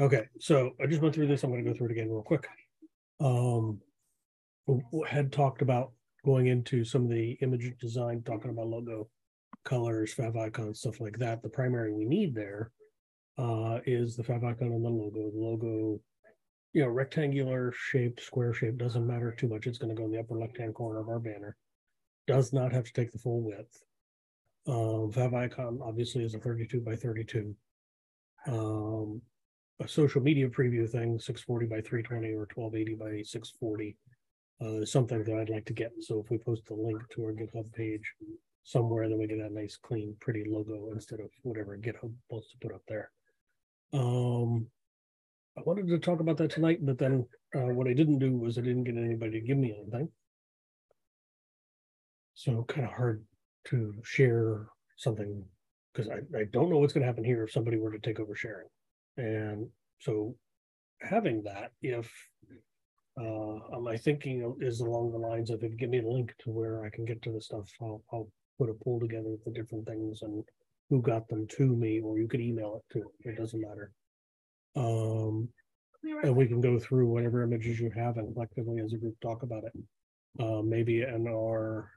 Okay, so I just went through this. I'm going to go through it again real quick. Um, had talked about going into some of the image design, talking about logo colors, favicon, stuff like that. The primary we need there uh, is the favicon and the logo. The logo, you know, rectangular shaped, square shape doesn't matter too much. It's going to go in the upper left hand corner of our banner. Does not have to take the full width. Um, favicon obviously is a 32 by 32. Um, a social media preview thing, 640 by 320 or 1280 by 640 uh, something that I'd like to get. So if we post a link to our GitHub page somewhere, then we get that nice, clean, pretty logo instead of whatever GitHub wants to put up there. Um, I wanted to talk about that tonight, but then uh, what I didn't do was I didn't get anybody to give me anything. So kind of hard to share something because I, I don't know what's going to happen here if somebody were to take over sharing. And so having that, if uh, my thinking is along the lines of if you give me a link to where I can get to the stuff, I'll, I'll put a pool together with the different things and who got them to me, or you could email it to. It doesn't matter. Um, and we can go through whatever images you have and collectively as a group talk about it. Uh, maybe in our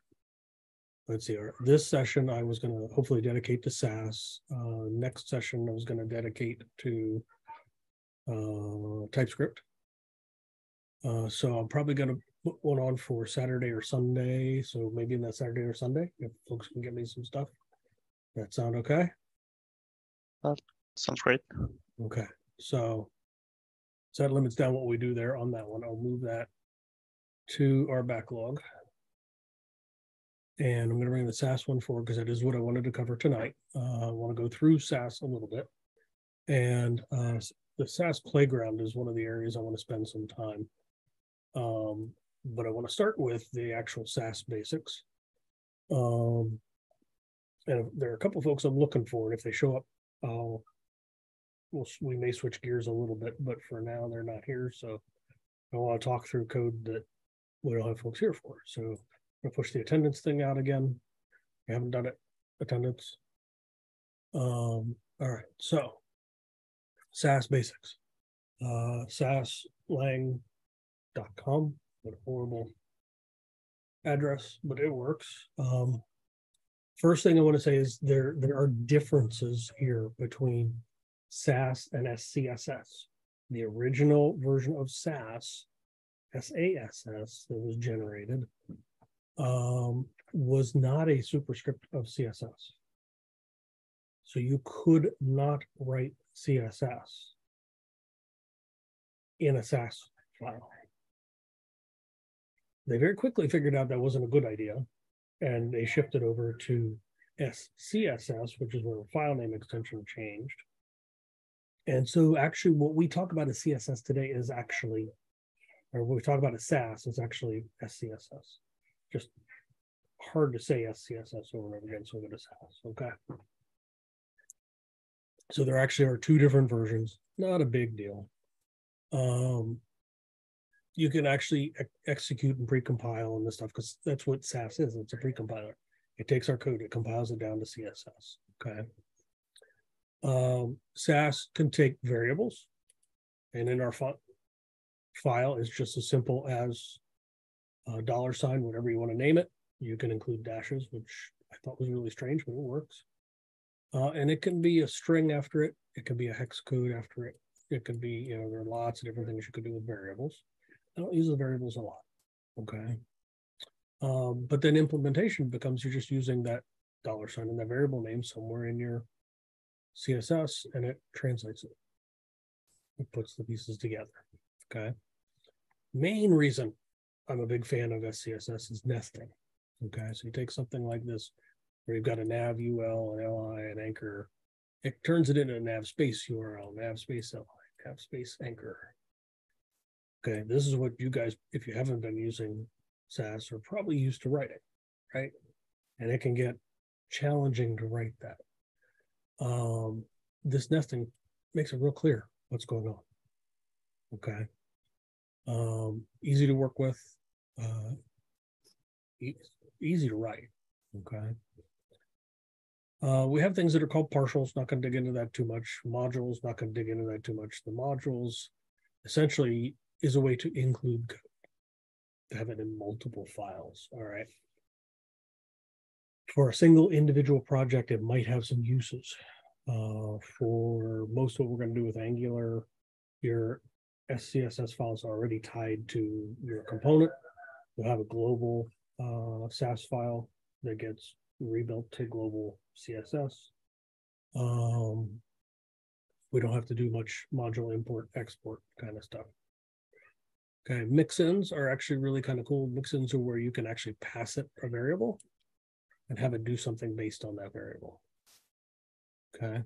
let's see, this session I was going to hopefully dedicate to Sass. Uh, next session I was going to dedicate to uh, TypeScript. Uh, so I'm probably going to put one on for Saturday or Sunday. So maybe in that Saturday or Sunday, if folks can get me some stuff. That sound okay? That sounds great. Okay. So, so that limits down what we do there on that one. I'll move that to our backlog. And I'm going to bring the Sass one forward because that is what I wanted to cover tonight. Uh, I want to go through Sass a little bit. And uh, the Sass playground is one of the areas I want to spend some time. Um, but I want to start with the actual Sass basics. Um, and there are a couple folks I'm looking for, and if they show up, I'll we'll, we may switch gears a little bit. But for now, they're not here, so I want to talk through code that we don't have folks here for. So gonna push the attendance thing out again. We haven't done it. Attendance. Um, all right, so Sass basics. Uh sass-lang.com. What a horrible address, but it works. Um first thing I want to say is there there are differences here between Sass and SCSS. The original version of SAS, SASS that was generated um, was not a superscript of CSS. So you could not write CSS in a Sass file. They very quickly figured out that wasn't a good idea, and they shifted over to SCSS, which is where the file name extension changed. And so, actually, what we talk about as CSS today is actually, or what we talk about as SAS is actually SCSS just hard to say SCSS over and over again, so we'll go to Sass. Okay. So there actually are two different versions. Not a big deal. Um, you can actually ex execute and precompile and this stuff because that's what Sass is. It's a precompiler. It takes our code, it compiles it down to CSS. Okay. Um, Sass can take variables, and in our file is just as simple as a dollar sign, whatever you want to name it. You can include dashes, which I thought was really strange, but it works. Uh, and it can be a string after it. It can be a hex code after it. It could be, you know, there are lots of different things you could do with variables. I don't use the variables a lot. Okay. Um, but then implementation becomes you're just using that dollar sign and that variable name somewhere in your CSS and it translates it. It puts the pieces together. Okay. Main reason I'm a big fan of SCSS is nesting. Okay, so you take something like this, where you've got a nav UL, an LI, an anchor, it turns it into a nav space URL, nav space LI, nav space anchor. Okay, this is what you guys, if you haven't been using Sass, are probably used to writing, right? And it can get challenging to write that. Um, this nesting makes it real clear what's going on. Okay um, easy to work with, uh, e- easy to write. Okay. Uh, we have things that are called partials, not going to dig into that too much. Modules, not going to dig into that too much. The modules essentially is a way to include code, to have it in multiple files. All right. For a single individual project, it might have some uses. Uh, for most of what we're going to do with Angular, your SCSS files are already tied to your component. You'll have a global uh, Sass file that gets rebuilt to global CSS. Um, we don't have to do much module import export kind of stuff. Okay, mixins are actually really kind of cool. Mixins are where you can actually pass it a variable and have it do something based on that variable. Okay.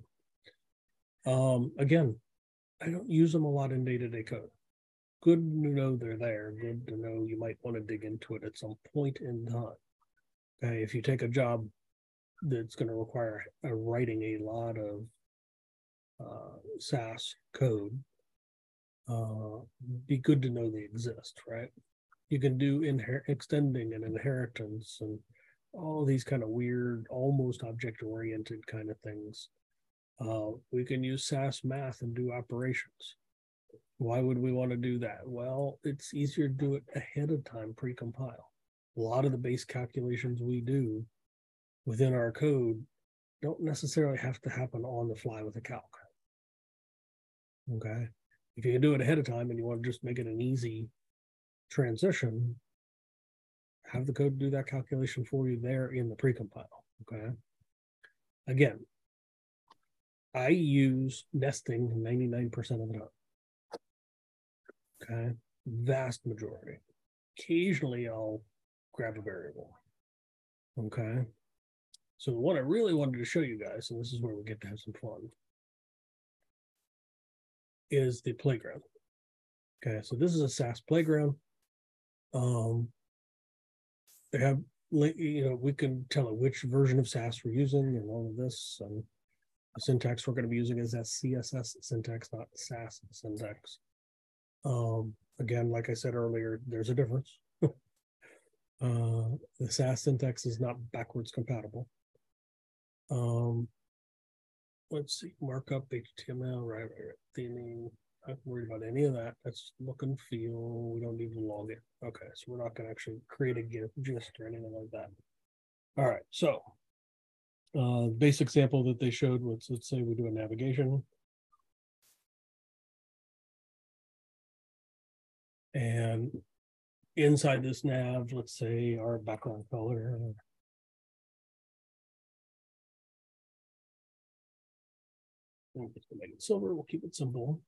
Um, again, I don't use them a lot in day-to-day code. Good to know they're there. Good to know you might want to dig into it at some point in time. Okay, if you take a job that's going to require writing a lot of uh, Sass code, uh, be good to know they exist, right? You can do inher- extending and inheritance and all these kind of weird, almost object oriented kind of things. Uh, we can use Sass math and do operations. Why would we want to do that? Well, it's easier to do it ahead of time pre-compile. A lot of the base calculations we do within our code don't necessarily have to happen on the fly with a calc. Okay. If you can do it ahead of time and you want to just make it an easy transition, have the code do that calculation for you there in the precompile. Okay. Again, I use nesting 99% of the time. Okay. Vast majority. Occasionally I'll grab a variable. Okay. So what I really wanted to show you guys, and this is where we get to have some fun, is the playground. Okay, so this is a Sass playground. Um, they have, you know, we can tell it which version of Sass we're using and all of this. And syntax we're going to be using is that CSS syntax, not Sass syntax. Um, again, like I said earlier, there's a difference. uh, the Sass syntax is not backwards compatible. Um, let's see, markup, HTML, right, right, theming. Not worried about any of that. That's look and feel. We don't need to log in. Okay, so we're not going to actually create a gist or anything like that. All right, so uh, base example that they showed was let's say we do a navigation. And inside this nav, let's say our background color We'll make it silver. We'll keep it simple.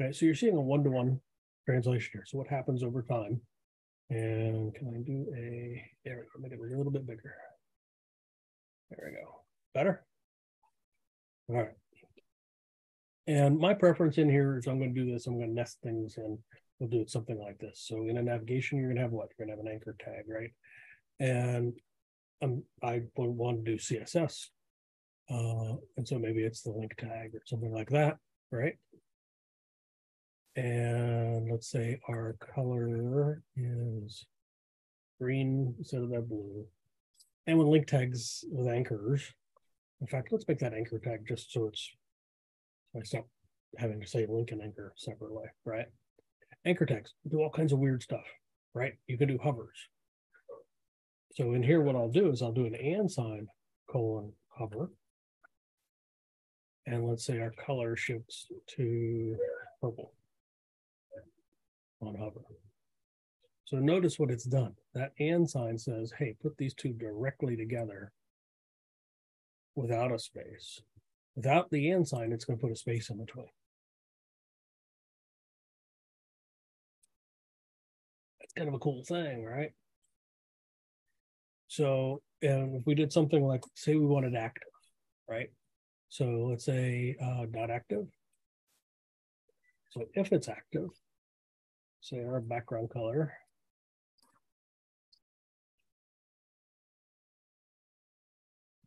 Okay, so you're seeing a one-to-one translation here. So what happens over time? And can I do a, there we go, make it a little bit bigger. There we go. Better? All right. And my preference in here is I'm going to do this. I'm going to nest things and we'll do it something like this. So in a navigation, you're going to have what? You're going to have an anchor tag, right? And um, I want to do CSS. Uh, and so maybe it's the link tag or something like that, right? And let's say our color is green instead of that blue. And with link tags with anchors, in fact, let's make that anchor tag just so it's, so I stop having to say link and anchor separately, right? Anchor tags do all kinds of weird stuff, right? You can do hovers. So in here, what I'll do is I'll do an and sign colon hover and let's say our color shifts to purple on hover. So notice what it's done. That and sign says, hey, put these two directly together without a space. Without the and sign, it's going to put a space in between. That's kind of a cool thing, right? So and if we did something like, say we wanted active, right? So let's say uh, not active. So if it's active, say our background color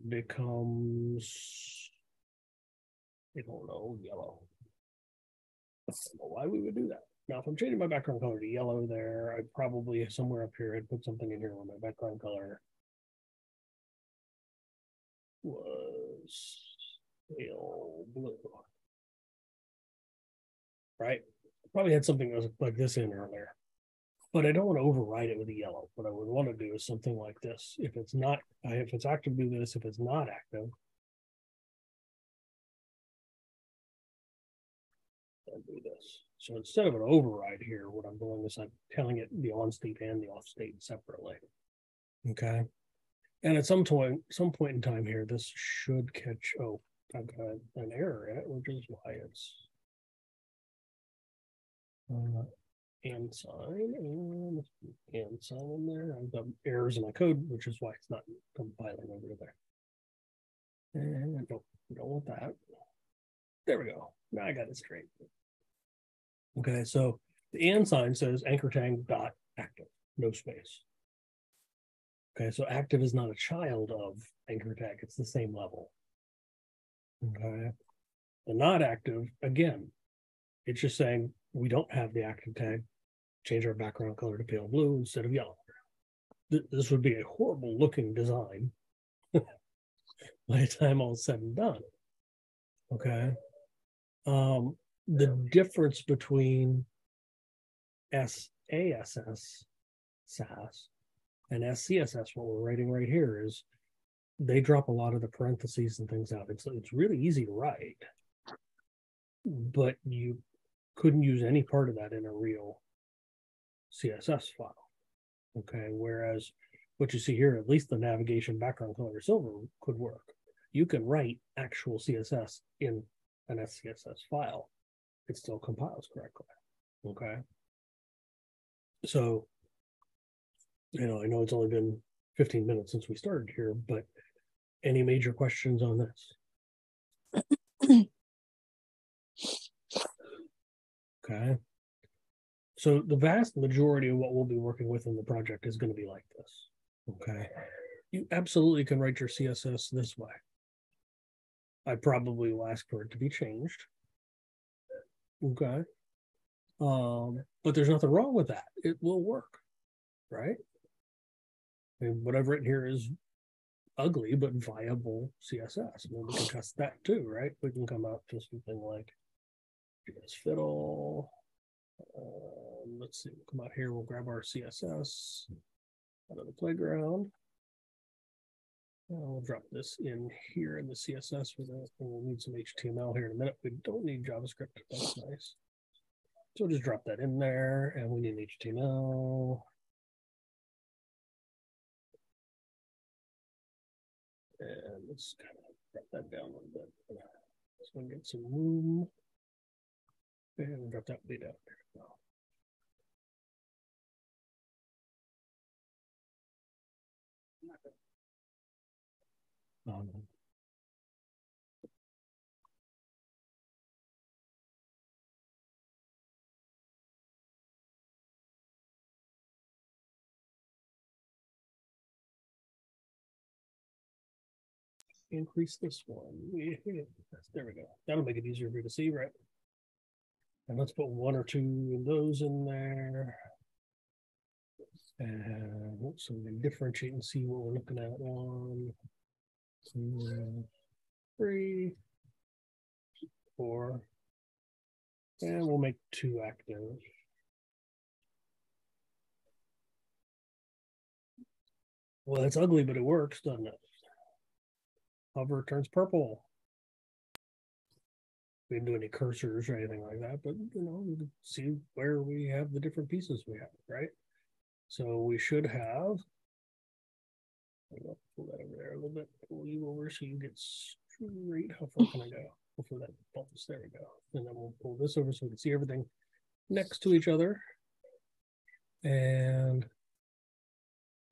becomes, I don't know, yellow. I don't know why we would do that. Now, if I'm changing my background color to yellow there, I probably somewhere up here, I'd put something in here where my background color was pale blue. Right? Probably had something that was like this in earlier. But I don't want to override it with a yellow. What I would want to do is something like this. If it's not, if it's active, do this. If it's not active, then do this. So instead of an override here, what I'm doing is I'm telling it the on state and the off state separately. Okay. And at some point, some point in time here, this should catch. Oh, I've got an error in it, which is why it's uh, and sign and and sign in there. I've got errors in my code, which is why it's not compiling over there. And I don't, don't want that. There we go. Now I got it straight. Okay, so the and sign says anchor tag dot active, no space. Okay, so active is not a child of anchor tag, it's the same level. Okay. The not active, again, it's just saying we don't have the active tag, change our background color to pale blue instead of yellow. This would be a horrible looking design by the time all said and done. Okay. Um, the difference between SASS, SAS, and SCSS, what we're writing right here, is they drop a lot of the parentheses and things out. It's it's really easy to write, but you couldn't use any part of that in a real CSS file. Okay, whereas what you see here, at least the navigation background color silver could work. You can write actual CSS in an SCSS file. It still compiles correctly. Okay. So, you know, I know it's only been 15 minutes since we started here, but any major questions on this? okay. So the vast majority of what we'll be working with in the project is going to be like this. Okay. You absolutely can write your CSS this way. I probably will ask for it to be changed. Okay. Um, but there's nothing wrong with that. It will work, right? And what I've written here is ugly but viable CSS. We can test that too, right? We can come out to something like JS Fiddle. Um, let's see, we'll come out here, we'll grab our CSS out of the playground. And we'll drop this in here in the CSS we'll need some HTML here in a minute. We don't need JavaScript. That's nice. So we'll just drop that in there and we need HTML. And let's kind of drop that down a little bit. So we get some room. And drop that way down there. Um, increase this one. There we go. That'll make it easier for you to see, right? And let's put one or two of those in there. And so we can differentiate and see what we're looking at. One, two, three, four, and we'll make two active. Well, it's ugly, but it works, doesn't it? hover turns purple. We didn't do any cursors or anything like that, but you know, can see where we have the different pieces we have, right? So we should have. Pull that over there a little bit. Pull you over so you get straight. How far can I go before that bumps? There we go. And then we'll pull this over so we can see everything next to each other. And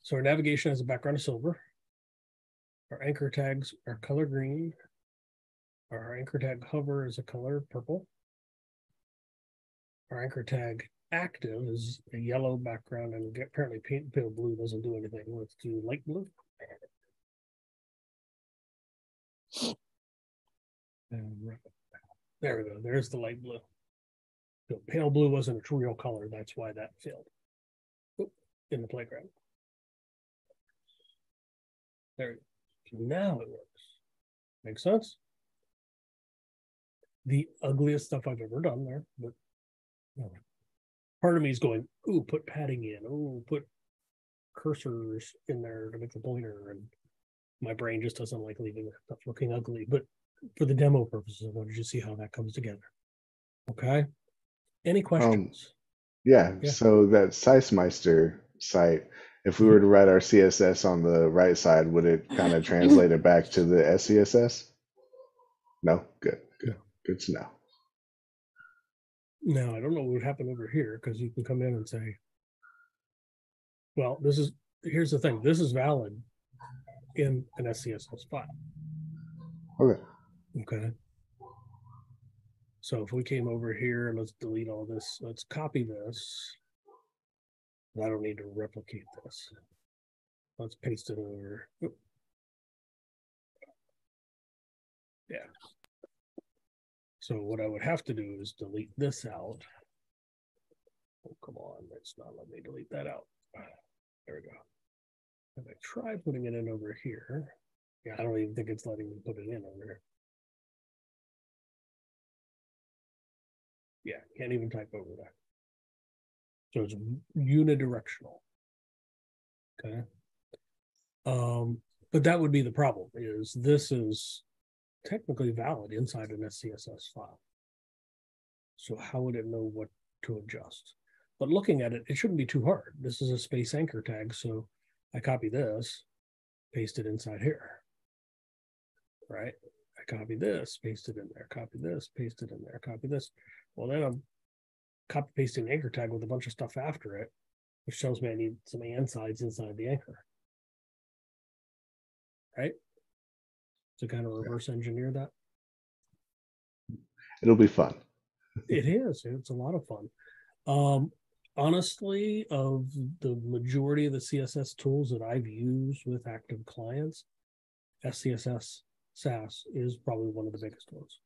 so our navigation has a background of silver. Our anchor tags are color green. Our anchor tag hover is a color purple. Our anchor tag active is a yellow background and apparently pale blue doesn't do anything. Let's do light blue. There we go. There's the light blue. So pale blue wasn't a real color. That's why that failed in the playground. There now it works. Makes sense? The ugliest stuff I've ever done there, but you know, part of me is going, ooh, put padding in, ooh, put cursors in there to make the pointer. And my brain just doesn't like leaving stuff looking ugly. But for the demo purposes, I wanted you to see how that comes together. Okay. Any questions? Um, yeah, Yeah. so that SassMeister site, if we were to write our CSS on the right side, would it kind of translate it back to the SCSS? No, good, good, good to know. Now, I don't know what would happen over here because you can come in and say, well, this is, here's the thing, this is valid in an SCSS file. Okay, Okay. So if we came over here and let's delete all this, let's copy this. I don't need to replicate this. Let's paste it over. Oop. Yeah. So what I would have to do is delete this out. Oh, come on, it's not letting me delete that out. There we go. If I try putting it in over here, yeah, I don't even think it's letting me put it in over here. Yeah, can't even type over that. So it's unidirectional. Okay. Um, but that would be the problem is this is technically valid inside an SCSS file. So how would it know what to adjust? But looking at it, it shouldn't be too hard. This is a space anchor tag. So I copy this, paste it inside here. Right? I copy this, paste it in there, copy this, paste it in there, copy this. Well, then I'm copy pasting anchor tag with a bunch of stuff after it, which tells me I need some and sides inside the anchor. Right? To kind of reverse engineer that. it'll be fun. It is. It's a lot of fun. Um, honestly, of the majority of the CSS tools that I've used with active clients, SCSS Sass is probably one of the biggest ones.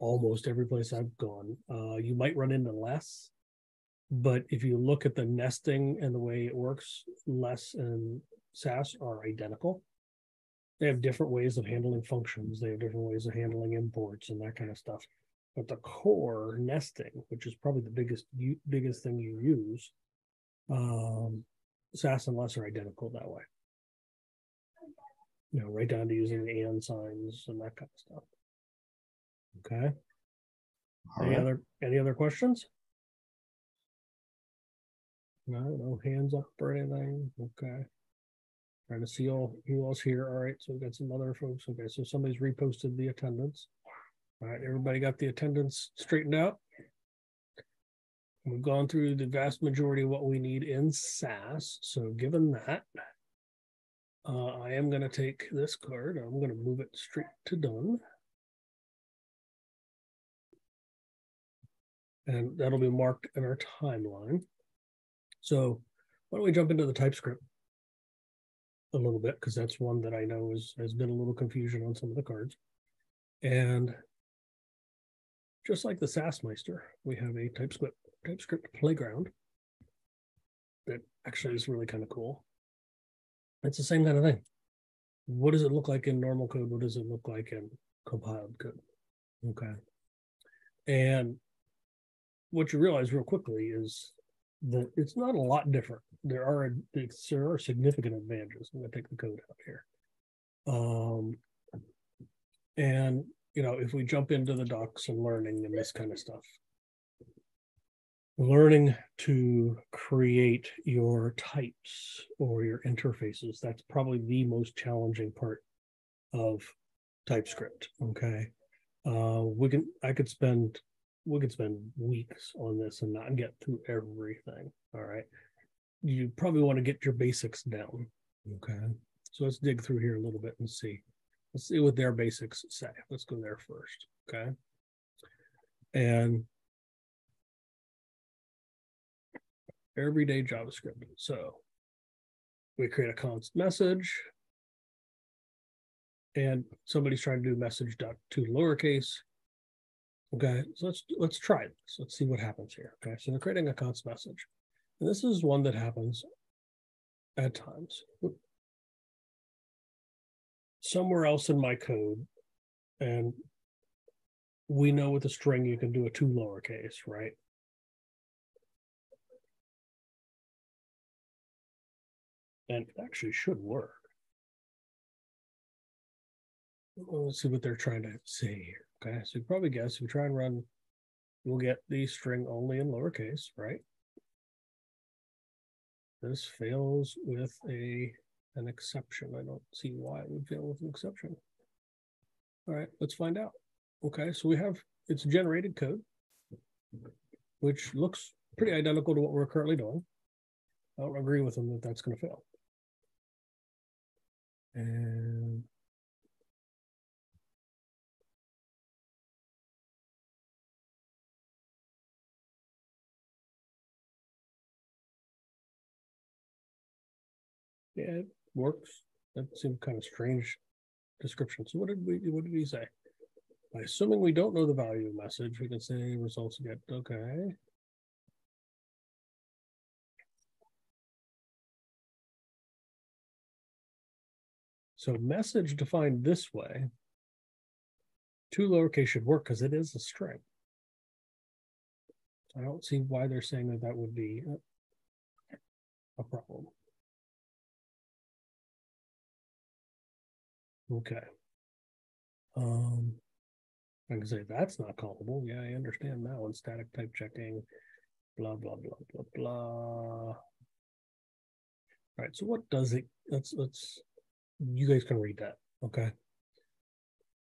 Almost every place I've gone, uh, you might run into less, but if you look at the nesting and the way it works, less and Sass are identical. They have different ways of handling functions. They have different ways of handling imports and that kind of stuff. But the core nesting, which is probably the biggest you, biggest thing you use, um, Sass and less are identical that way. You know, right down to using the and signs and that kind of stuff. Okay. All any right. other any other questions? No, no hands up or anything. Okay. Trying to see all who else here. All right, so we've got some other folks. Okay, so somebody's reposted the attendance. All right, everybody got the attendance straightened out. We've gone through the vast majority of what we need in Sass. So given that, uh, I am going to take this card. I'm going to move it straight to done. And that'll be marked in our timeline. So why don't we jump into the TypeScript a little bit, because that's one that I know is, has been a little confusion on some of the cards. And just like the SassMeister, we have a TypeScript TypeScript playground that actually is really kind of cool. It's the same kind of thing. What does it look like in normal code? What does it look like in compiled code? Okay. And what you realize real quickly is that it's not a lot different. There are there are significant advantages. I'm going to take the code out here. Um, and you know, if we jump into the docs and learning and this kind of stuff, learning to create your types or your interfaces, that's probably the most challenging part of TypeScript. Okay. Uh, we can, I could spend, we could spend weeks on this and not get through everything. All right. You probably want to get your basics down. Okay. So let's dig through here a little bit and see. Let's see what their basics say. Let's go there first. Okay. And everyday JavaScript. So we create a const message and somebody's trying to do message dot to lowercase. Okay, so let's let's try this. Let's see what happens here. Okay, so they're creating a const message. And this is one that happens at times. Somewhere else in my code, and we know with a string you can do a two lowercase, right? And it actually should work. Let's see what they're trying to say here. Okay, so you probably guess if we try and run, we'll get the string only in lowercase, right? This fails with a an exception. I don't see why it would fail with an exception. All right, let's find out. Okay, so we have it's generated code, which looks pretty identical to what we're currently doing. I don't agree with them that that's going to fail. And yeah, works. That seemed kind of strange description. So what did we what did he say? By assuming we don't know the value of message, we can say results get okay. So message defined this way, two lowercase should work because it is a string. I don't see why they're saying that that would be a problem. Okay. Um, I can say that's not callable. Yeah, I understand now. And static type checking, blah blah blah blah blah. All right. So what does it? Let's let's. You guys can read that. Okay.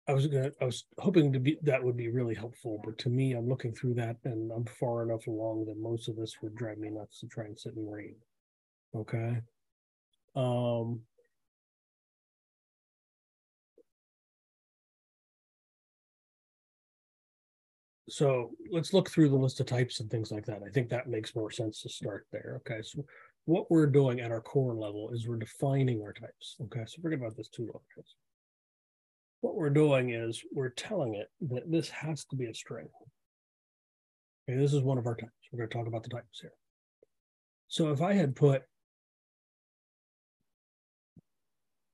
I was gonna. I was hoping to be that would be really helpful, but to me, I'm looking through that and I'm far enough along that most of this would drive me nuts to try and sit and read. Okay. Um, so let's look through the list of types and things like that. I think that makes more sense to start there. Okay, so what we're doing at our core level is we're defining our types. Okay, so forget about this two lowercase. What we're doing is we're telling it that this has to be a string. Okay, this is one of our types. We're going to talk about the types here. So if I had put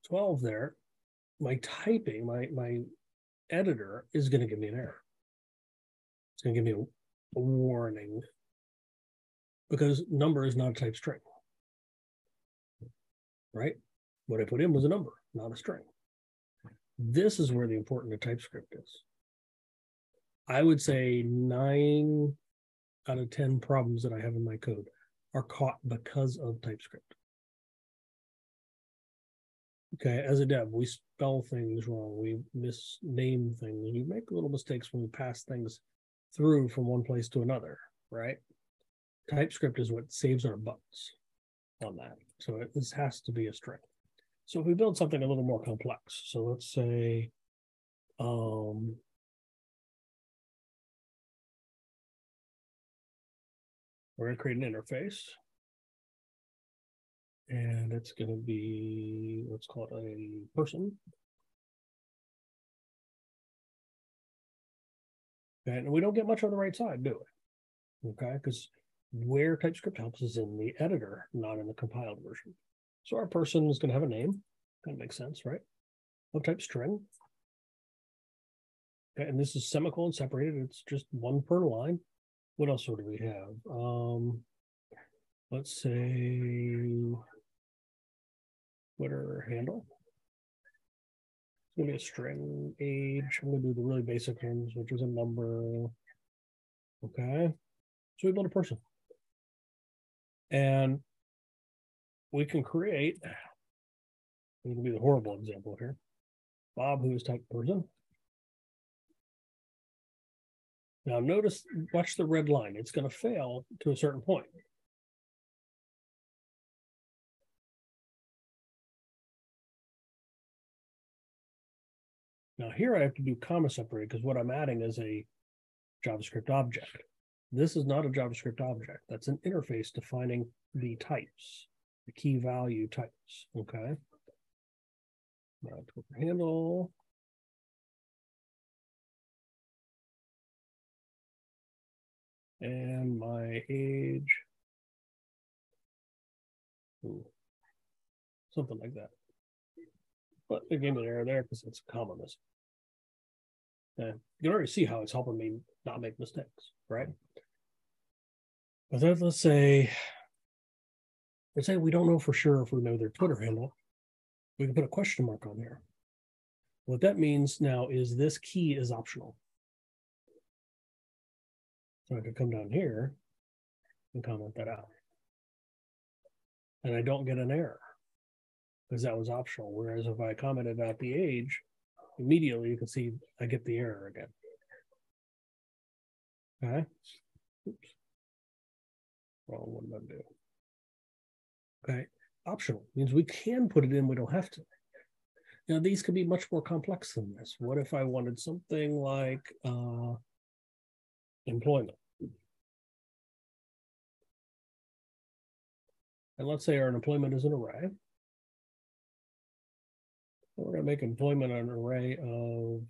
12 there, my typing, my my editor is going to give me an error. Going to give me a, a warning because number is not a type string. Right? What I put in was a number, not a string. This is where the important of TypeScript is. I would say nine out of 10 problems that I have in my code are caught because of TypeScript. Okay, as a dev, we spell things wrong, we misname things, we make little mistakes when we pass things through from one place to another, right? TypeScript is what saves our butts on that. So it, this has to be a string. So if we build something a little more complex, so let's say, um, we're going to create an interface. And it's going to be, let's call it a person. And we don't get much on the right side, do we? Okay, because where TypeScript helps is in the editor, not in the compiled version. So our person is going to have a name. Of makes sense, right? Of type string. Okay, and this is semicolon separated. It's just one per line. What else do we have? Um, let's say Twitter handle. Gonna be a string age. I'm gonna do the really basic ones, which is a number. Okay. So we build a person. And we can create, it can be the horrible example here. Bob, who is type person. Now notice, watch the red line. It's going to fail to a certain point. Now here I have to do comma separate because what I'm adding is a JavaScript object. This is not a JavaScript object. That's an interface defining the types, the key value types. Okay. Now handle. And my age. Ooh. Something like that. But it gave me an error there because it's a commonness. Yeah, you can already see how it's helping me not make mistakes, right? But then let's say, let's say we don't know for sure if we know their Twitter handle. We can put a question mark on there. What that means now is this key is optional. So I could come down here and comment that out. And I don't get an error because that was optional. Whereas if I commented out the age, immediately you can see I get the error again. Okay. Oops. Wrong one to do. Okay. Optional means we can put it in, we don't have to. Now, these could be much more complex than this. What if I wanted something like uh, employment? And let's say our employment is an array. We're going to make employment an array of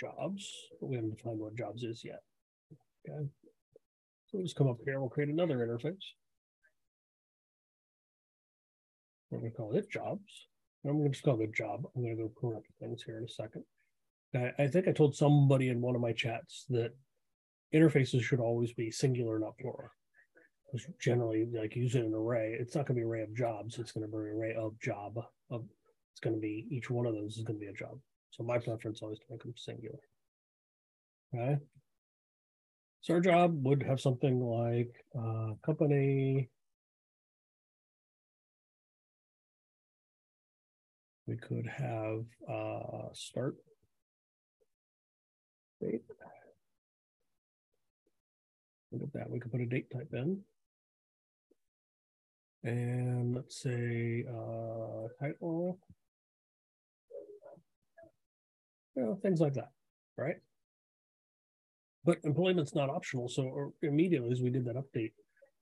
jobs, but we haven't defined what jobs is yet. Okay. So we'll just come up here, we'll create another interface. We're going to call it jobs. I'm going to just call it job. I'm going to go correct things here in a second. I, I think I told somebody in one of my chats that interfaces should always be singular, not plural. Because generally, like using an array, it's not going to be array of jobs. It's going to be an array of job. Of it's going to be each one of those is going to be a job. So my preference always to make them singular. Okay. So our job would have something like uh, company We could have uh, start date. Look at that. We could put a date type in. And let's say uh, title. You know, things like that, right? But employment's not optional. So immediately as we did that update,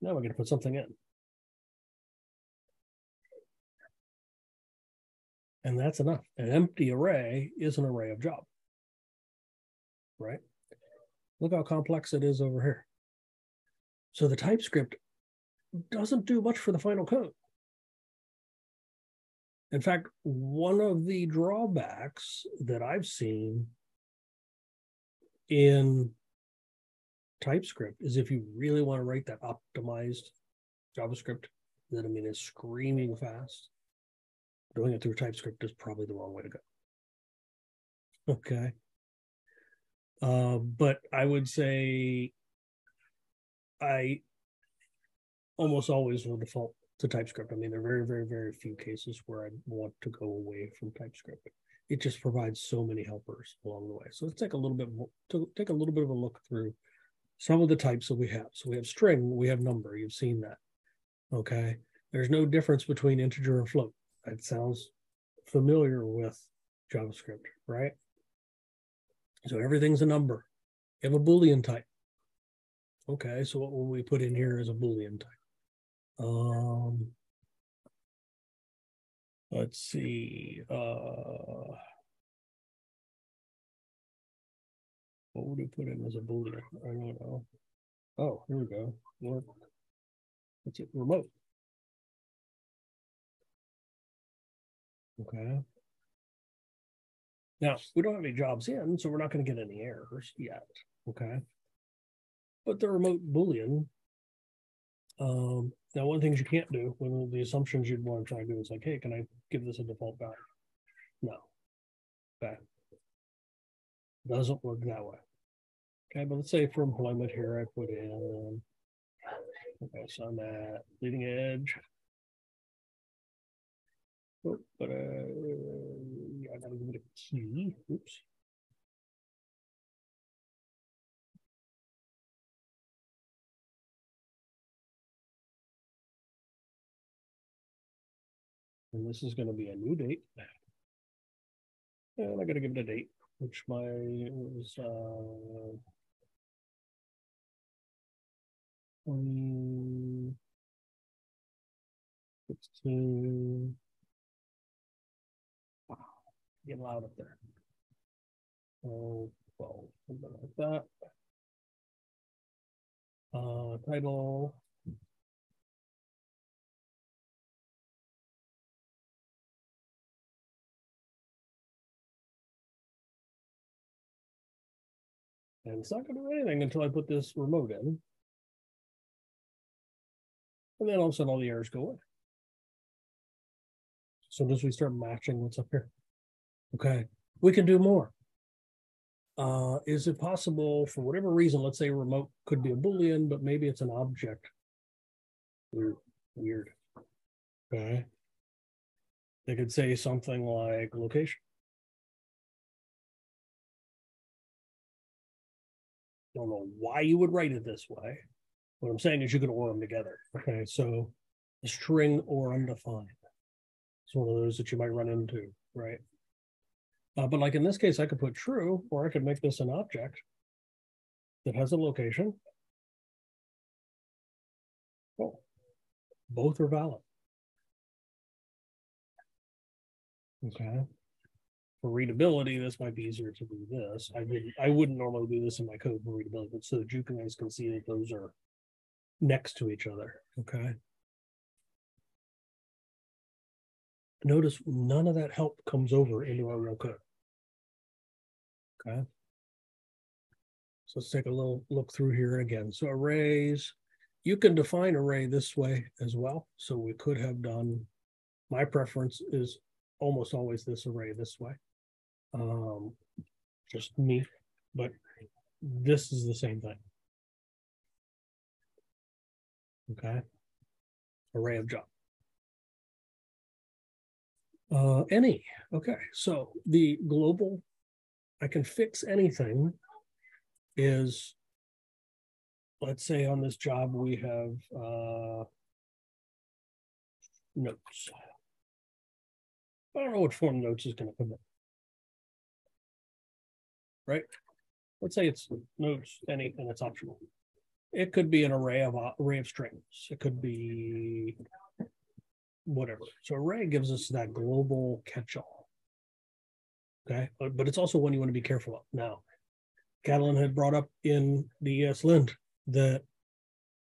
now we're going to put something in. And that's enough. An empty array is an array of job. Right? Look how complex it is over here. So the TypeScript doesn't do much for the final code. In fact, one of the drawbacks that I've seen in TypeScript is if you really want to write that optimized JavaScript that I mean is screaming fast, doing it through TypeScript is probably the wrong way to go. Okay. Uh, but I would say I almost always will default to TypeScript. I mean, there are very, very, very few cases where I want to go away from TypeScript. It just provides so many helpers along the way. So let's take a little bit to take a little bit of a look through some of the types that we have. So we have string, we have number. You've seen that. Okay. There's no difference between integer and float. That sounds familiar with JavaScript, right? So everything's a number. You have a Boolean type. Okay, so what will we put in here is a Boolean type? Um, let's see. Uh, what would we put in as a Boolean? I don't know. Oh, here we go. Work. What's it? Remote. Okay. Now, we don't have any jobs in, so we're not going to get any errors yet. Okay. But the remote Boolean, um, now one of the things you can't do, one of the assumptions you'd want to try to do is like, hey, can I give this a default value? No. Okay. Doesn't work that way. Okay, but let's say for employment here, I put in, okay, so I'm at leading edge. Oh, but uh, I gotta give it a key. Oops. And this is going to be a new date. And I got to give it a date, which my was uh, 20, 16, get loud up there. Oh, well, something like that. Uh, title. And it's not gonna do anything until I put this remote in. And then all of a sudden all the errors go away. As soon as we start matching what's up here. Okay, we can do more. Uh, is it possible for whatever reason, let's say remote could be a boolean, but maybe it's an object? Weird, weird. Okay. They could say something like location. I don't know why you would write it this way. What I'm saying is you can OR them together. Okay, so a string or undefined. It's one of those that you might run into, right? Uh, but like in this case, I could put true, or I could make this an object that has a location. Oh, both are valid. Okay. For readability, this might be easier to do this. I wouldn't I wouldn't normally do this in my code for readability, but so that you guys can see that those are next to each other. Okay. Notice none of that help comes over into our real code. Okay. So let's take a little look through here again. So arrays, you can define array this way as well. So we could have done, my preference is almost always this array this way. Um, just me, but this is the same thing. Okay. Array of job. Uh, any. Okay. So the global, I can fix anything is, let's say on this job, we have uh, notes. I don't know what form notes is going to come in. Right? Let's say it's notes, any, and it's optional. It could be an array of array of strings. It could be whatever. So array gives us that global catch-all. Okay, but, but it's also one you want to be careful of. Now, Catalin had brought up in the ESLint that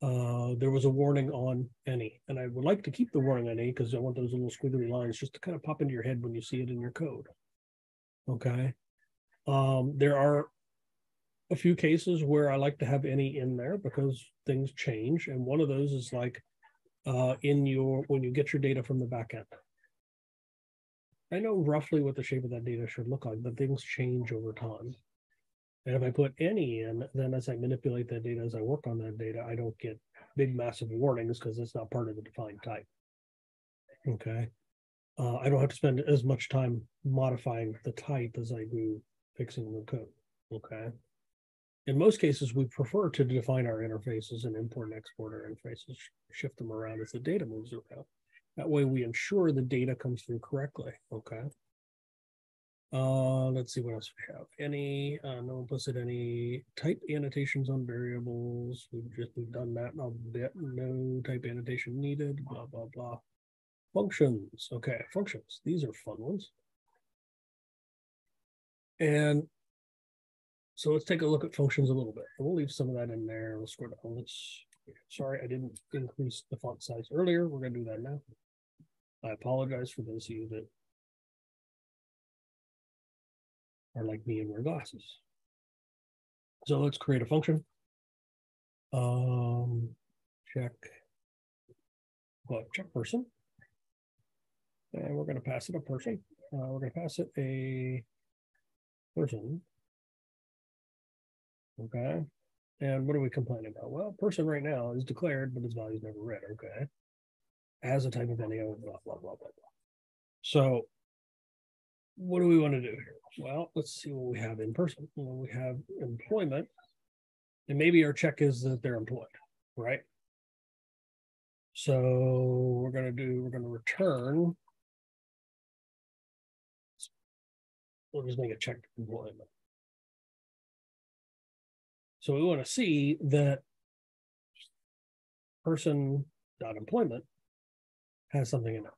uh, there was a warning on any, and I would like to keep the warning on any because I want those little squiggly lines just to kind of pop into your head when you see it in your code. Okay. Um, there are a few cases where I like to have any in there because things change, and one of those is like uh, in your when you get your data from the backend. I know roughly what the shape of that data should look like, but things change over time. And if I put any in, then as I manipulate that data, as I work on that data, I don't get big, massive warnings because it's not part of the defined type. Okay. Uh, I don't have to spend as much time modifying the type as I do fixing the code. Okay. In most cases, we prefer to define our interfaces and import and export our interfaces, shift them around as the data moves around. That way we ensure the data comes through correctly. Okay. Uh, let's see what else we have. Any uh, no implicit any type annotations on variables. We've just we've done that a bit. No type annotation needed. Blah blah blah. Functions. Okay, functions. These are fun ones. And so let's take a look at functions a little bit. We'll leave some of that in there. Let's scroll down. Let's. Sorry, I didn't increase the font size earlier. We're going to do that now. I apologize for those of you that are like me and wear glasses. So let's create a function. Um, check, well, check person. And we're going to pass it a person. Uh, we're going to pass it a person. Okay. And what are we complaining about? Well, person right now is declared, but its value is never read. Okay. As a type of any blah, blah, blah, blah, blah. So what do we want to do here? Well, let's see what we have in person. Well, we have employment, and maybe our check is that they're employed, right? So we're going to do, we're going to return. We'll just make a check employment. So we want to see that person dot employment has something in it.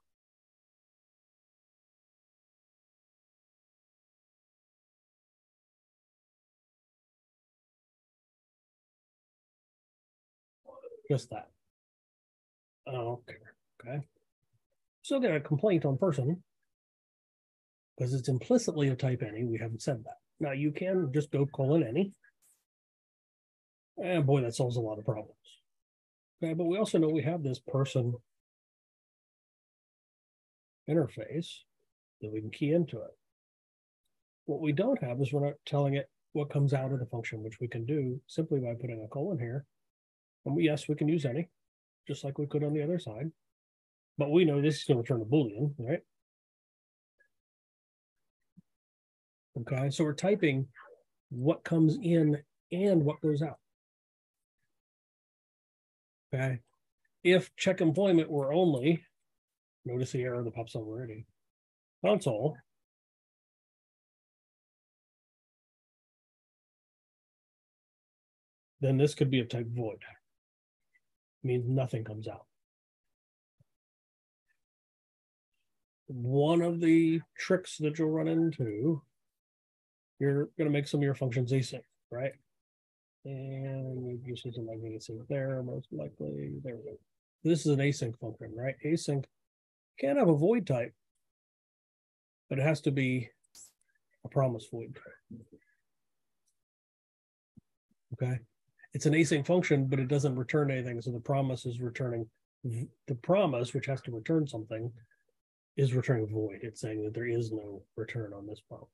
Just that. Okay. Okay. Still get a complaint on person because it's implicitly a type any. We haven't said that. Now you can just go colon any And boy, that solves a lot of problems. Okay, but we also know we have this person interface that we can key into it. What we don't have is we're not telling it what comes out of the function, which we can do simply by putting a colon here. And we, yes, we can use any, just like we could on the other side. But we know this is going to return a Boolean, right? Okay, so we're typing what comes in and what goes out. Okay, if check employment were only, notice the error that pops up already, console. Then this could be a type void. Means nothing comes out. One of the tricks that you'll run into, you're going to make some of your functions async, right? And you see something like async there, most likely. There we go. This is an async function, right? Async can have a void type, but it has to be a promise void. Okay. It's an async function, but it doesn't return anything. So the promise is returning the promise, which has to return something, is returning void. It's saying that there is no return on this promise.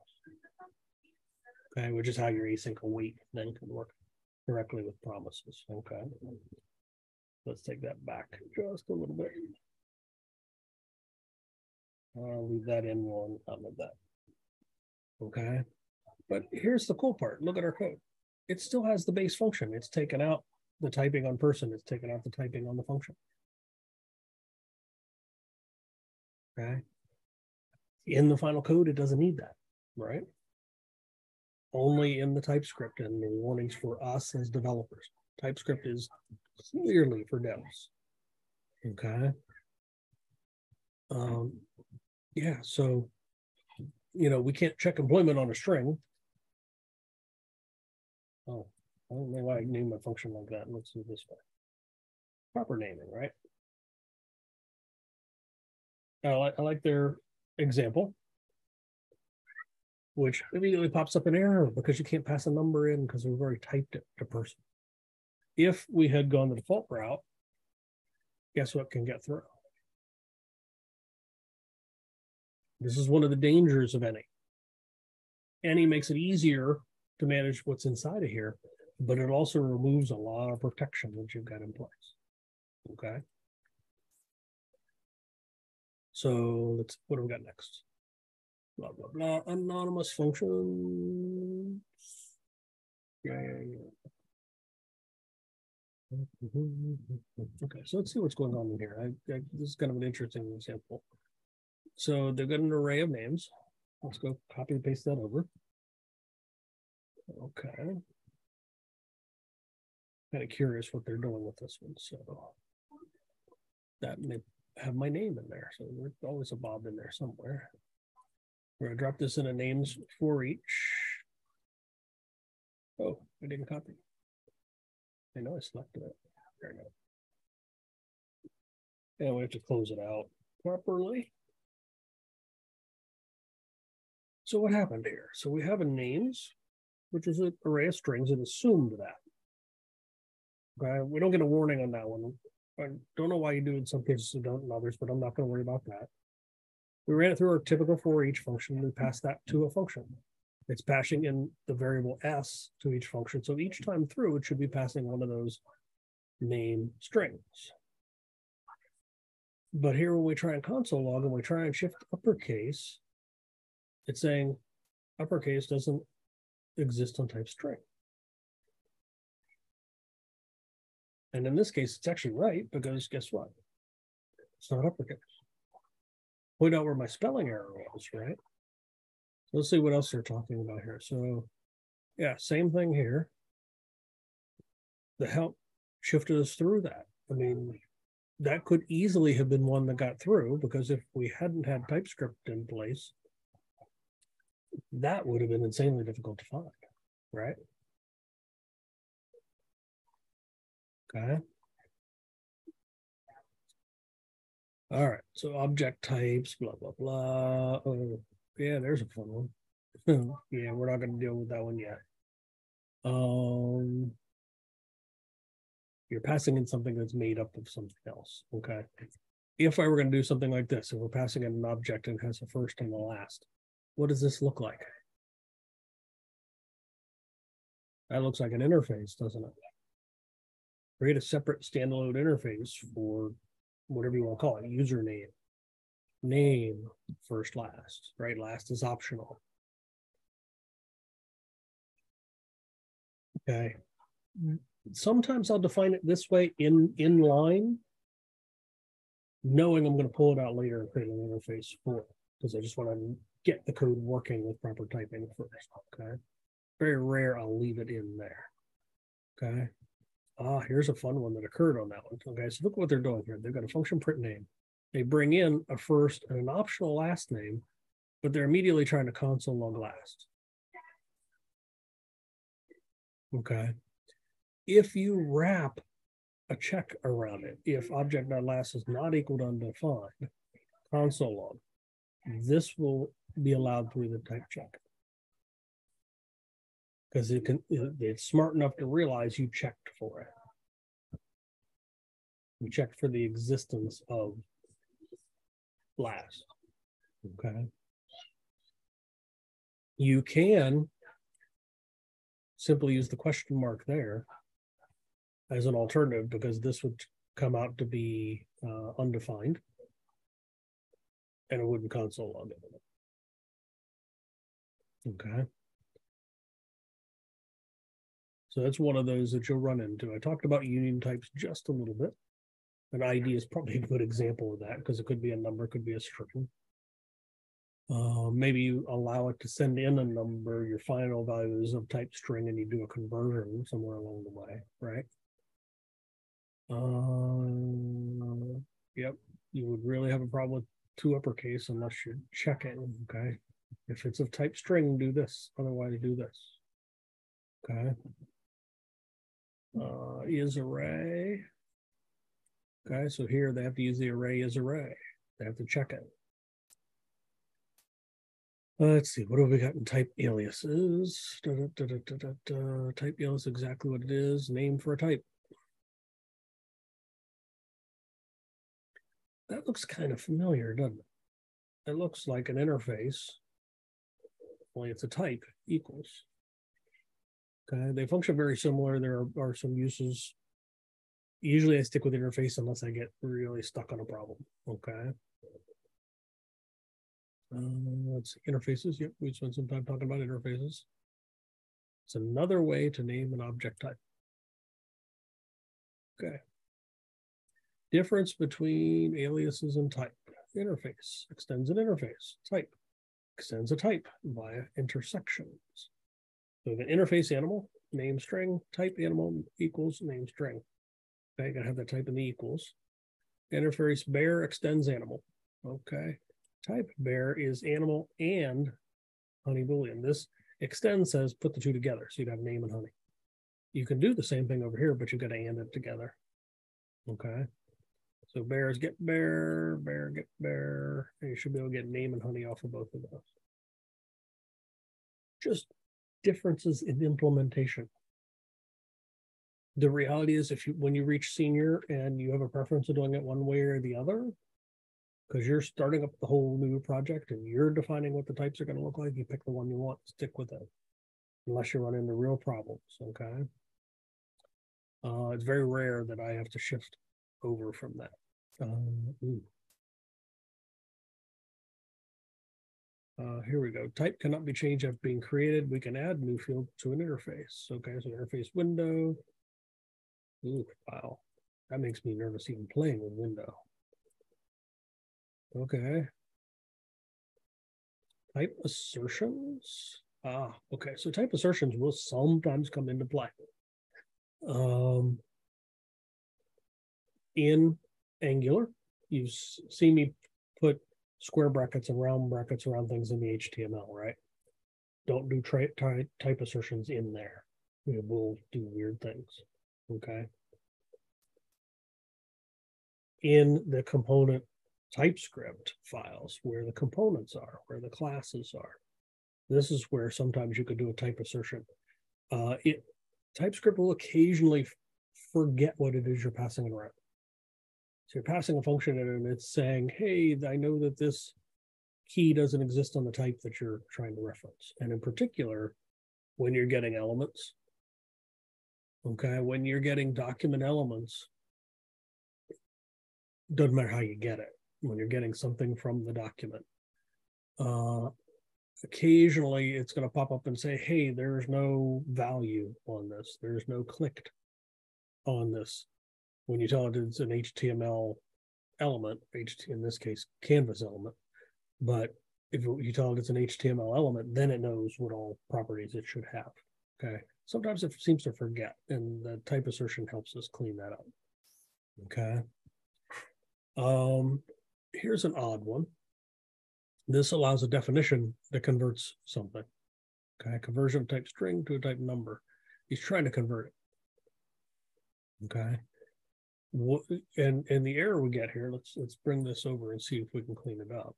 Okay, which is how your async await then can work directly with promises. Okay. Let's take that back just a little bit. I'll leave that in one comment that. Okay. But here's the cool part. Look at our code. It still has the base function. It's taken out the typing on person. It's taken out the typing on the function. Okay. In the final code, it doesn't need that, right? Only in the TypeScript and the warnings for us as developers. TypeScript is clearly for devs. Okay. Um, yeah, so you know, we can't check employment on a string. Oh, I don't know why I named my function like that. Let's do this way. Proper naming, right? I like, I like their example, which immediately pops up an error because you can't pass a number in because we've already typed it to person. If we had gone the default route, guess what can get through? This is one of the dangers of any. Any makes it easier to manage what's inside of here, but it also removes a lot of protection that you've got in place. Okay. So let's, what do we got next? Blah, blah, blah, anonymous functions. Yeah, yeah, yeah. Okay, so let's see what's going on in here. I, I, this is kind of an interesting example. So they've got an array of names. Let's go copy and paste that over. Okay. Kind of curious what they're doing with this one. So that may have my name in there. So there's always a Bob in there somewhere. We're gonna drop this in a names for each. Oh, I didn't copy. I know I selected it. There we go. And we have to close it out properly. So what happened here? So we have a names, which is an array of strings and assumed that. Okay, we don't get a warning on that one. I don't know why you do in some cases and don't in others, but I'm not going to worry about that. We ran it through our typical for each function. And we passed that to a function. It's passing in the variable s to each function. So each time through, it should be passing one of those name strings. But here when we try and console log and we try and shift uppercase, it's saying uppercase doesn't exist on type string. And in this case, it's actually right because guess what? It's not uppercase. Point out where my spelling error was, right? Let's see what else they're talking about here. So yeah, same thing here. The help shifted us through that. I mean, that could easily have been one that got through because if we hadn't had TypeScript in place, that would have been insanely difficult to find, right? Okay. All right, so object types, blah, blah, blah. Oh, yeah, there's a fun one. yeah, we're not going to deal with that one yet. Um, You're passing in something that's made up of something else. Okay. If I were going to do something like this, if we're passing in an object and has a first and a last, what does this look like? That looks like an interface, doesn't it? Create a separate standalone interface for whatever you want to call it, username, name, first, last, right? Last is optional. Okay. Sometimes I'll define it this way in in line, knowing I'm going to pull it out later and create an interface for it because I just want to get the code working with proper typing first. Okay. Very rare I'll leave it in there. Okay. Ah, here's a fun one that occurred on that one. Okay, so look what they're doing here. They've got a function print name. They bring in a first and an optional last name, but they're immediately trying to console log last. Okay. If you wrap a check around it, if object.last is not equal to undefined, console log, this will be allowed through the type check. Because it can it's smart enough to realize you checked for it. You checked for the existence of blast. Okay. You can simply use the question mark there as an alternative because this would come out to be uh, undefined and it wouldn't console log it. Okay. So that's one of those that you'll run into. I talked about union types just a little bit. An ID is probably a good example of that because it could be a number, could be a string. Uh, maybe you allow it to send in a number, your final values of type string, and you do a conversion somewhere along the way, right? Uh, yep, you would really have a problem with two uppercase unless you're checking, okay? If it's of type string, do this, otherwise do this, okay? Uh, is array. Okay, so here they have to use the array is array. They have to check it. Let's see, what have we got in type aliases? Da, da, da, type alias exactly what it is, name for a type. That looks kind of familiar, doesn't it? It looks like an interface, only it's a type equals. Okay, they function very similar. There are, are some uses. Usually I stick with interface unless I get really stuck on a problem. Okay. Um, let's see, interfaces. Yep, we spent some time talking about interfaces. It's another way to name an object type. Okay. Difference between aliases and type. Interface extends an interface. Type extends a type via intersections. So the interface animal, name string, type animal equals name string. Okay, gotta have that type in the equals. Interface bear extends animal. Okay. Type bear is animal and honey boolean. This extend says put the two together. So you'd have name and honey. You can do the same thing over here, but you've got to and it together. Okay. So bears get bear, bear get bear. And you should be able to get name and honey off of both of those. Just differences in implementation. The reality is, if you when you reach senior and you have a preference of doing it one way or the other, because you're starting up the whole new project and you're defining what the types are going to look like, you pick the one you want, stick with it, unless you run into real problems. Okay. Uh, it's very rare that I have to shift over from that. Um, Uh, here we go. Type cannot be changed after being created. We can add new field to an interface. Okay, so interface window. Ooh, wow. That makes me nervous even playing with window. Okay. Type assertions. Ah, okay. So type assertions will sometimes come into play. Um, in Angular, you see me square brackets and round brackets around things in the HTML, right? Don't do type assertions in there. It will do weird things. Okay. In the component TypeScript files, where the components are, where the classes are, this is where sometimes you could do a type assertion. Uh, it TypeScript will occasionally forget what it is you're passing around. So you're passing a function in and it's saying, hey, I know that this key doesn't exist on the type that you're trying to reference. And in particular, when you're getting elements, okay, when you're getting document elements, doesn't matter how you get it, when you're getting something from the document. Uh, occasionally it's going to pop up and say, hey, there's no value on this. There's no clicked on this. When you tell it it's an HTML element, HT, in this case, canvas element, but if you tell it it's an HTML element, then it knows what all properties it should have. Okay. Sometimes it seems to forget, and the type assertion helps us clean that up. Okay. Um, here's an odd one. This allows a definition that converts something. Okay, conversion type string to a type number. He's trying to convert it. Okay. And and the error we get here, let's let's bring this over and see if we can clean it up.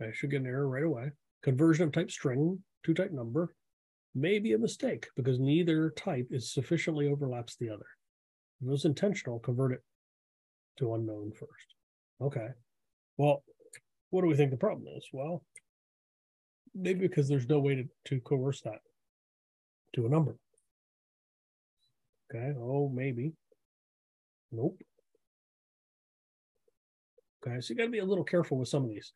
I should get an error right away. Conversion of type string to type number may be a mistake because neither type is sufficiently overlaps the other. If it was intentional, convert it to unknown first. Okay. Well, what do we think the problem is? Well, maybe because there's no way to, to coerce that to a number. Okay. Oh, maybe. Nope. Okay. So you got to be a little careful with some of these.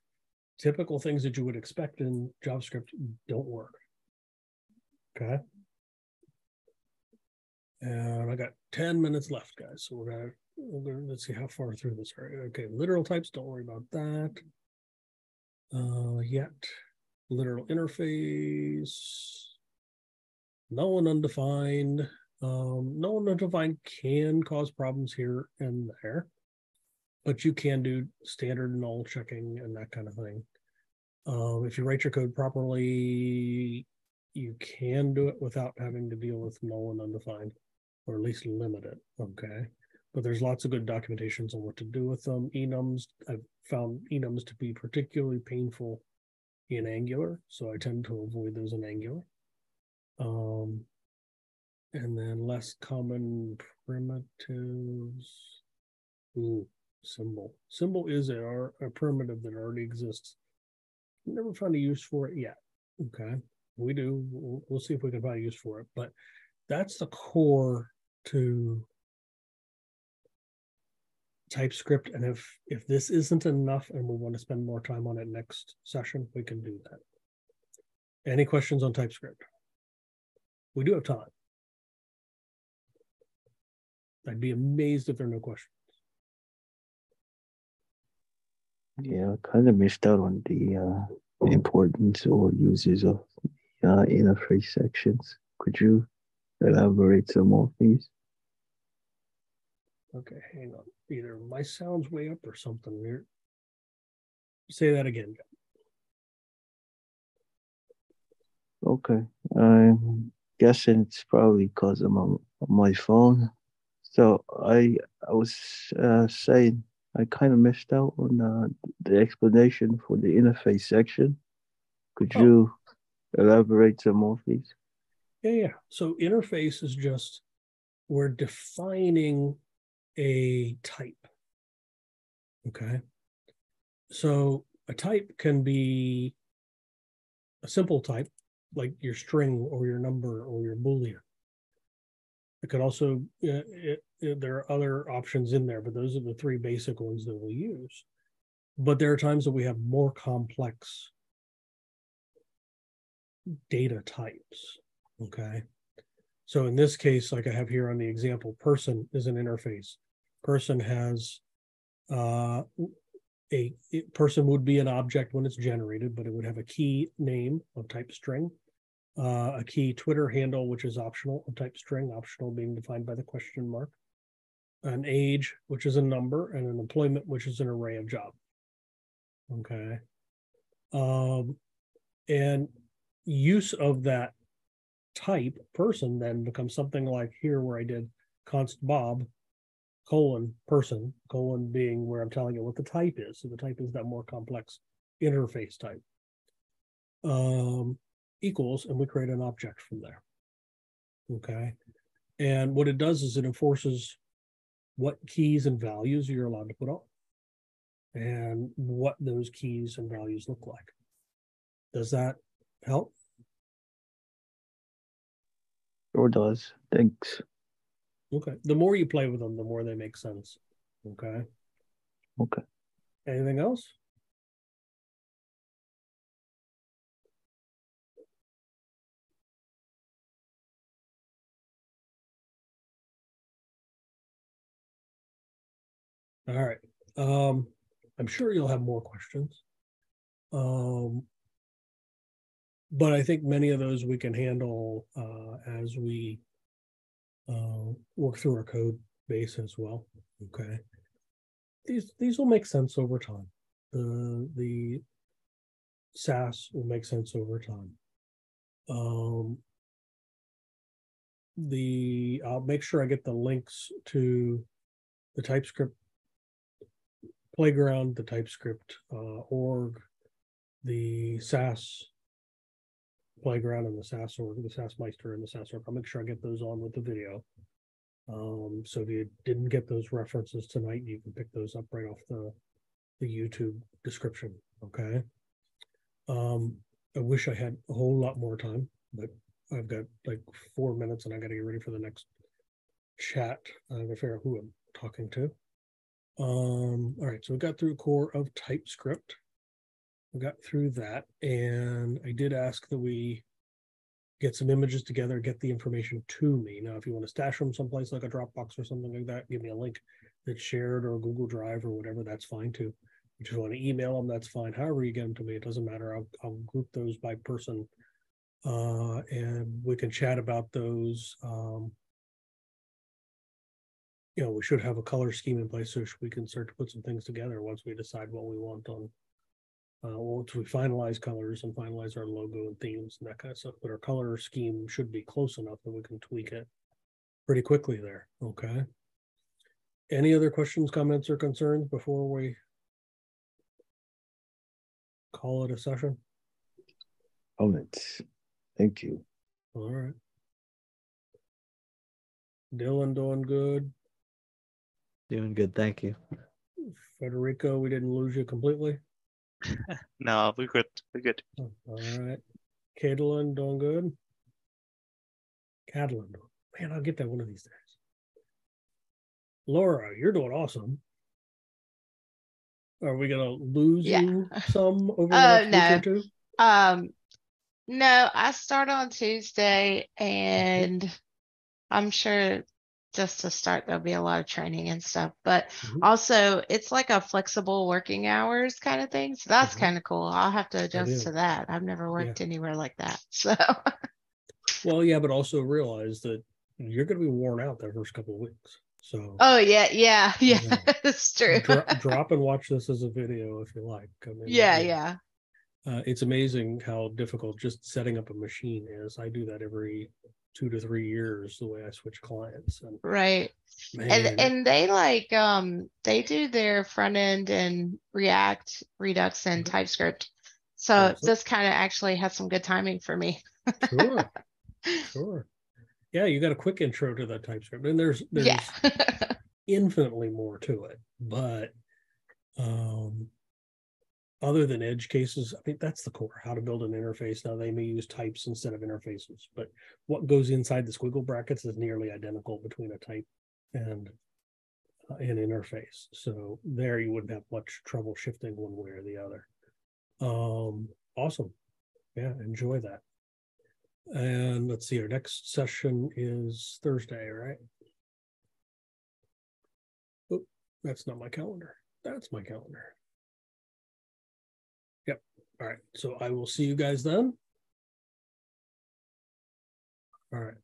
Typical things that you would expect in JavaScript don't work. Okay. And I got 10 minutes left, guys. So we're gonna, let's see how far through this are. Okay, literal types, don't worry about that. Uh yet. Literal interface. Null and undefined. Um, and undefined can cause problems here and there, but you can do standard null checking and that kind of thing. Um, if you write your code properly, you can do it without having to deal with null and undefined or at least limit it. Okay. But there's lots of good documentations on what to do with them. Enums, I've found enums to be particularly painful in Angular, so I tend to avoid those in Angular. Um, and then less common primitives. Ooh, symbol. Symbol is a, a primitive that already exists. Never found a use for it yet. Okay, we do. We'll, we'll see if we can find a use for it. But that's the core to TypeScript. And if if this isn't enough and we want to spend more time on it next session, we can do that. Any questions on TypeScript? We do have time. I'd be amazed if there are no questions. Yeah, I kind of missed out on the uh, importance or uses of the uh, interface sections. Could you elaborate some more, please? Okay, hang on. Either my sound's way up or something weird. Say that again. Okay, I'm guessing it's probably because I'm on my phone. So I I was uh, saying I kind of missed out on uh, the explanation for the interface section. Could Oh. you elaborate some more, please? Yeah, yeah. So interface is just we're defining a type. Okay. So a type can be a simple type, like your string or your number or your boolean. It could also uh, it, there are other options in there, but those are the three basic ones that we'll use. But there are times that we have more complex data types. Okay. So in this case, like I have here on the example, person is an interface. Person has uh, a a person would be an object when it's generated, but it would have a key name of type string, uh, a key Twitter handle, which is optional of type string, optional being defined by the question mark, an age, which is a number, and an employment, which is an array of job. Okay. Um, and use of that type person then becomes something like here where I did const bob colon person colon being where I'm telling it what the type is. So the type is that more complex interface type. Um, equals, and we create an object from there. Okay. And what it does is it enforces what keys and values you're allowed to put on and what those keys and values look like. Does that help? Sure does. Thanks. Okay. The more you play with them, the more they make sense. Okay. Okay. Anything else? All right. Um, I'm sure you'll have more questions. Um, but I think many of those we can handle uh, as we uh, work through our code base as well. Okay. These these will make sense over time. The the Sass will make sense over time. Um, the I'll make sure I get the links to the TypeScript playground, the TypeScript uh, org, the Sass playground, and the Sass org, the SassMeister, and the Sass org. I'll make sure I get those on with the video. Um, so if you didn't get those references tonight, you can pick those up right off the the YouTube description. Okay. Um, I wish I had a whole lot more time, but I've got like four minutes and I got to get ready for the next chat. I gotta figure out who I'm talking to. Um, all right, so we got through a core of TypeScript. We got through that, and I did ask that we get some images together, get the information to me. Now, if you want to stash them someplace like a Dropbox or something like that, give me a link that's shared or Google Drive or whatever, that's fine too. If you want to email them, that's fine. However you get them to me, it doesn't matter. I'll, I'll group those by person uh, and we can chat about those. Um, you know, we should have a color scheme in place so we can start to put some things together once we decide what we want on. Uh, once we finalize colors and finalize our logo and themes and that kind of stuff, but our color scheme should be close enough that we can tweak it pretty quickly there. Okay. Any other questions, comments, or concerns before we call it a session? Comments. Thank you. All right. Dylan doing good. Doing good, thank you. Federico, we didn't lose you completely. No, we're good. We're good. Oh, All right. Caitlin doing good. Catalin, man, I'll get that one of these days. Laura, you're doing awesome. Are we gonna lose Yeah. you some over the Uh, next week or two? Um, no, I start on Tuesday and I'm sure just to start, there'll be a lot of training and stuff. But Mhm. also, it's like a flexible working hours kind of thing. So that's Mhm. kind of cool. I'll have to adjust to that. I've never worked anywhere like that. So, Well, yeah, but also realize that you're gonna be worn out that first couple of weeks. So oh, yeah, yeah, yeah, Yeah. it's true. dro- drop and watch this as a video if you like. I mean, Yeah, yeah. Uh, it's amazing how difficult just setting up a machine is. I do that every two to three years the way I switch clients. And Right. man, And and they like um they do their front end in React, Redux, and Mhm. TypeScript. So this kind of actually has some good timing for me. sure, sure. Yeah, you got a quick intro to that TypeScript, and there's there's Yeah. infinitely more to it. But um, other than edge cases, I think that's the core. How to build an interface. Now they may use types instead of interfaces, but what goes inside the squiggle brackets is nearly identical between a type and uh, an interface. So there you wouldn't have much trouble shifting one way or the other. Um, awesome. Yeah, enjoy that. And let's see, our next session is Thursday, right? Oh, that's not my calendar. That's my calendar. All right. So I will see you guys then. All right.